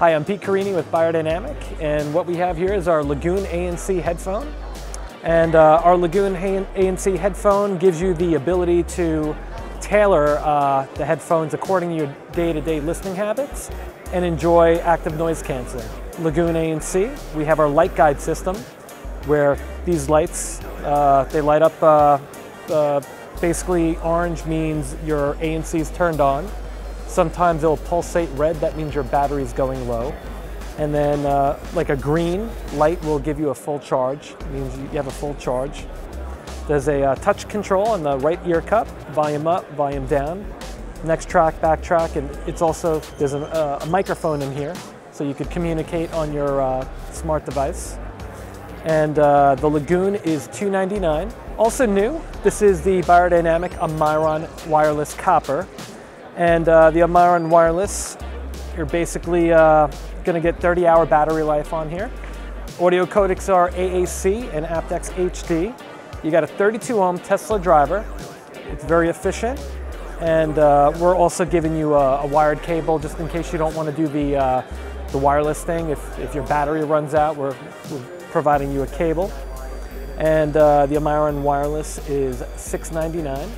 Hi, I'm Pete Carini with Beyerdynamic, and what we have here is our Lagoon ANC headphone. And uh, our Lagoon ANC headphone gives you the ability to tailor uh, the headphones according to your day-to-day -day listening habits and enjoy active noise canceling. Lagoon ANC, we have our light guide system where these lights, uh, they light up, uh, uh, basically orange means your ANC is turned on. Sometimes it'll pulsate red, that means your battery is going low. And then uh, like a green light will give you a full charge, it means you have a full charge. There's a uh, touch control on the right ear cup, volume up, volume down. Next track, back track, and it's also, there's a, uh, a microphone in here, so you could communicate on your uh, smart device. And uh, the Lagoon is 299. Also new, this is the Beyerdynamic Amiron Wireless Copper. And uh, the Amiron Wireless, you're basically uh, gonna get 30 hour battery life on here. Audio codecs are AAC and aptX HD. You got a 32 ohm Tesla driver. It's very efficient. And uh, we're also giving you a, a, wired cable just in case you don't want to do the, uh, the wireless thing. If, if your battery runs out, we're, we're providing you a cable. And uh, the Amiron Wireless is 699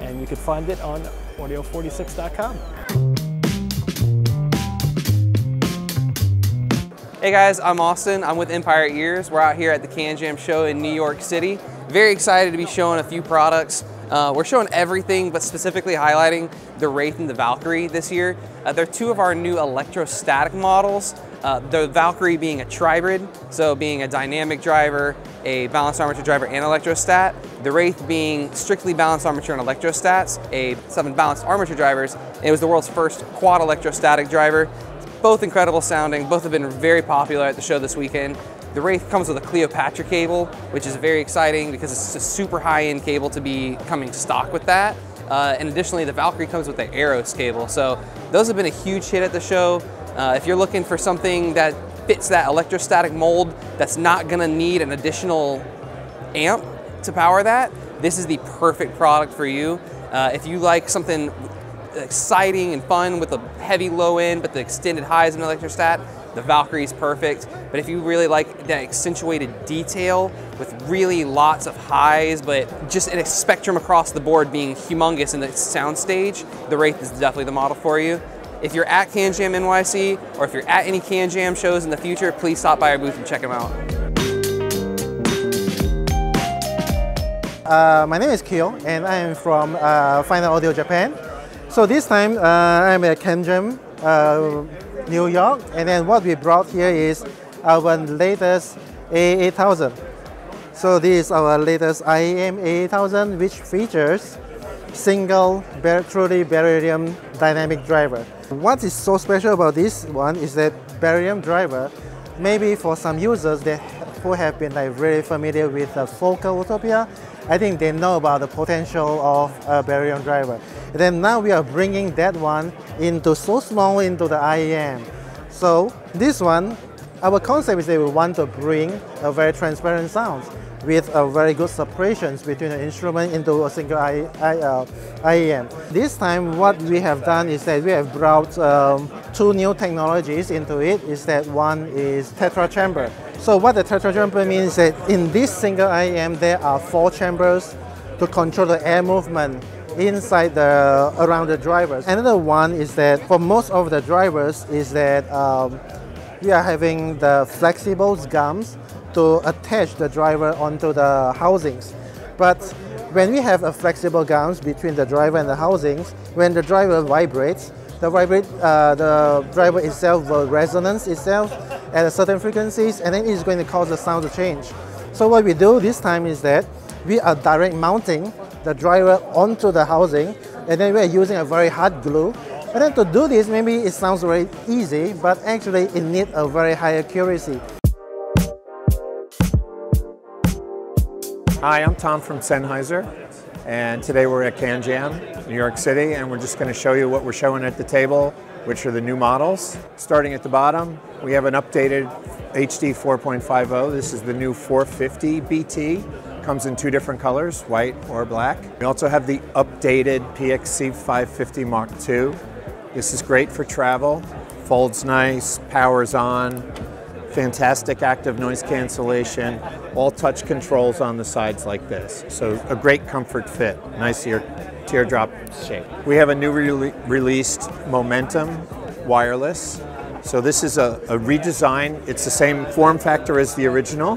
and you can find it on audio46.com. Hey guys, I'm Austin. I'm with Empire Ears. We're out here at the Can Jam show in New York City. Very excited to be showing a few products. Uh, we're showing everything, but specifically highlighting the Wraith and the Valkyrie this year. Uh, they're two of our new electrostatic models. Uh, the Valkyrie being a tribrid, so being a dynamic driver, a balanced armature driver, and electrostat. The Wraith being strictly balanced armature and electrostats, a seven balanced armature drivers. It was the world's first quad electrostatic driver. Both incredible sounding, both have been very popular at the show this weekend. The Wraith comes with a Cleopatra cable, which is very exciting because it's a super high-end cable to be coming stock with that. Uh, and additionally, the Valkyrie comes with the Ares cable. So those have been a huge hit at the show. Uh, if you're looking for something that fits that electrostatic mold that's not gonna need an additional amp to power that, this is the perfect product for you. Uh, if you like something exciting and fun with a heavy low end but the extended highs in an electrostat, the Valkyrie is perfect. But if you really like that accentuated detail with really lots of highs, but just a spectrum across the board being humongous in the soundstage, the Wraith is definitely the model for you. If you're at CanJam NYC or if you're at any CanJam shows in the future, please stop by our booth and check them out. Uh, my name is Kyo and I am from uh, Final Audio Japan. So this time uh, I'm at CanJam uh, New York and then what we brought here is our latest A8000. So this is our latest IEM A8000 which features single truly beryllium dynamic driver. What is so special about this one is that beryllium driver, maybe for some users that who have been like really familiar with the Focal Utopia, I think they know about the potential of a beryllium driver. And then now we are bringing that one into so small into the IEM. So this one, our concept is that we want to bring a very transparent sound with a very good separations between the instrument into a single I, I, uh, IEM. This time what we have done is that we have brought um, two new technologies into it, is that one is tetra chamber. So what the tetra chamber means is that in this single IEM there are four chambers to control the air movement inside the around the drivers. Another one is that for most of the drivers is that um, we are having the flexible gums to attach the driver onto the housings. But when we have a flexible gums between the driver and the housings, when the driver vibrates, the vibrate, uh, the driver itself will resonance itself at certain frequencies, and then it's going to cause the sound to change. So what we do this time is that we are direct mounting the driver onto the housing, and then we are using a very hard glue. And then to do this, maybe it sounds very easy, but actually it needs a very high accuracy. Hi, I'm Tom from Sennheiser, and today we're at CanJam, New York City, and we're just going to show you what we're showing at the table, which are the new models. Starting at the bottom, we have an updated HD 450. This is the new 450 BT. Comes in two different colors, white or black. We also have the updated PXC 550 Mark II. This is great for travel, folds nice, powers on, fantastic active noise cancellation, all touch controls on the sides like this. So a great comfort fit, nice ear, teardrop shape. We have a new re released Momentum wireless. So this is a, a redesign. It's the same form factor as the original,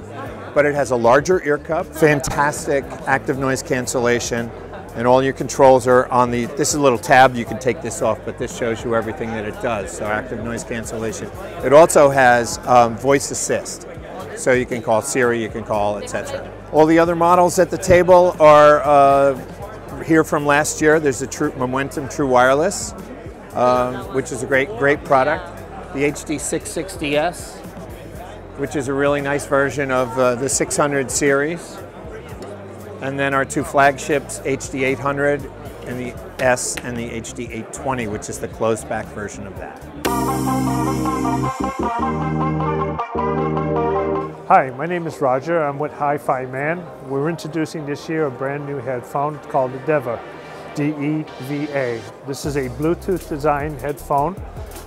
but it has a larger ear cup, fantastic active noise cancellation, and all your controls are on the, this is a little tab, you can take this off, but this shows you everything that it does, so active noise cancellation. It also has um, voice assist, so you can call Siri, you can call, etc. All the other models at the table are uh, here from last year. There's a True Momentum True Wireless, uh, which is a great, great product. The HD660S, which is a really nice version of uh, the 600 series. And then our two flagships, HD800 and the S and the HD820, which is the closed back version of that. Hi, my name is Roger. I'm with HiFiMAN. We're introducing this year a brand new headphone called the Deva, D-E-V-A. This is a Bluetooth designed headphone.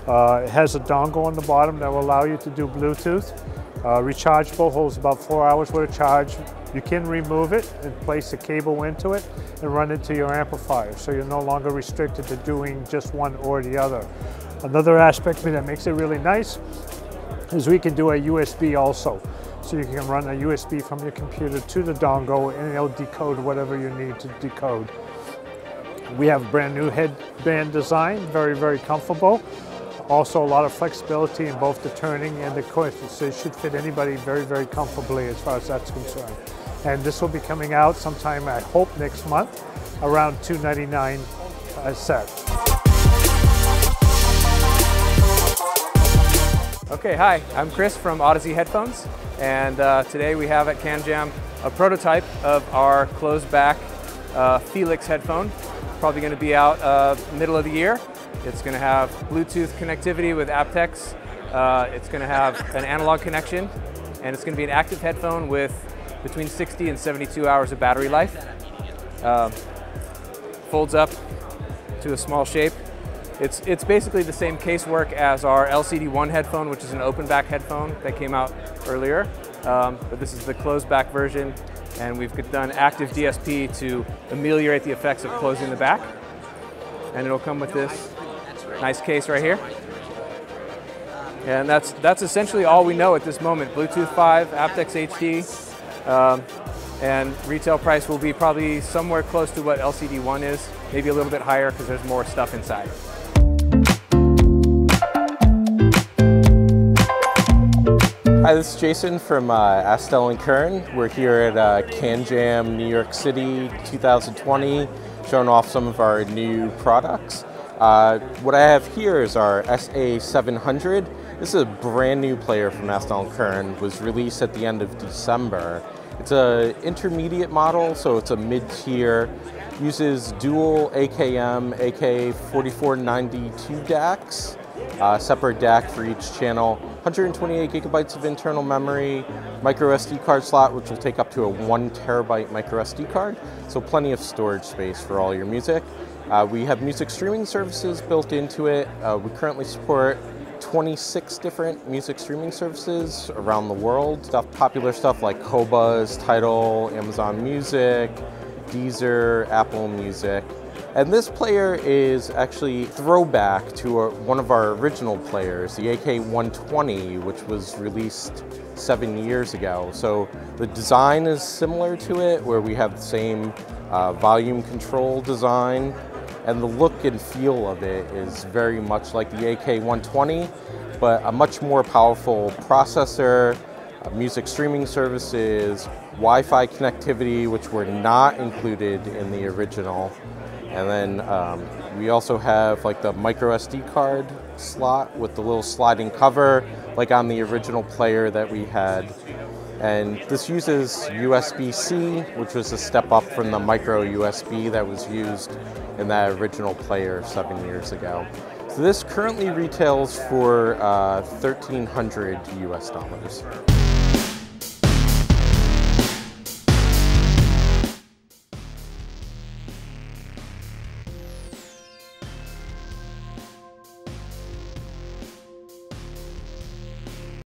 Uh, it has a dongle on the bottom that will allow you to do Bluetooth. Uh, rechargeable, holds about four hours worth of charge. You can remove it and place a cable into it and run it to your amplifier. So you're no longer restricted to doing just one or the other. Another aspect that makes it really nice is we can do a USB also. So you can run a USB from your computer to the dongle and it'll decode whatever you need to decode. We have brand new headband design, very, very comfortable. Also a lot of flexibility in both the turning and the coil, so it should fit anybody very, very comfortably as far as that's concerned. And this will be coming out sometime, I hope, next month, around $299 a set. Okay, hi, I'm Chris from Audeze Headphones, and uh, today we have at CanJam a prototype of our closed back uh, Felix headphone. Probably going to be out uh, middle of the year. It's going to have Bluetooth connectivity with aptX. Uh, it's going to have an analog connection, and it's going to be an active headphone with between 60 and 72 hours of battery life. Um, folds up to a small shape. It's, it's basically the same casework as our LCD1 headphone, which is an open back headphone that came out earlier. Um, but this is the closed back version, and we've done active DSP to ameliorate the effects of closing the back. And it'll come with this Nice case right here. And that's, that's essentially all we know at this moment. Bluetooth 5, aptX HD, um, and retail price will be probably somewhere close to what LCD 1 is, maybe a little bit higher because there's more stuff inside. Hi, this is Jason from uh, and Kern. We're here at uh, CanJam New York City 2020, showing off some of our new products. Uh, what I have here is our SA700. This is a brand new player from Astell Kern. Was released at the end of December. It's a intermediate model, so it's a mid-tier. Uses dual AKM AK4492 DACs. Uh, separate DAC for each channel. 128 gigabytes of internal memory, micro SD card slot, which will take up to a one terabyte micro SD card. So plenty of storage space for all your music. Uh, we have music streaming services built into it. Uh, we currently support 26 different music streaming services around the world. Stuff, popular stuff like Qobuz, Tidal, Amazon Music, Deezer, Apple Music. And this player is actually throwback to a, one of our original players, the AK-120, which was released seven years ago. So the design is similar to it, where we have the same uh, volume control design, and the look and feel of it is very much like the AK-120, but a much more powerful processor, uh, music streaming services, Wi-Fi connectivity, which were not included in the original. And then um, we also have like the micro SD card slot with the little sliding cover, like on the original player that we had. And this uses USB-C, which was a step up from the micro USB that was used in that original player seven years ago. So this currently retails for uh, 1,300 US dollars.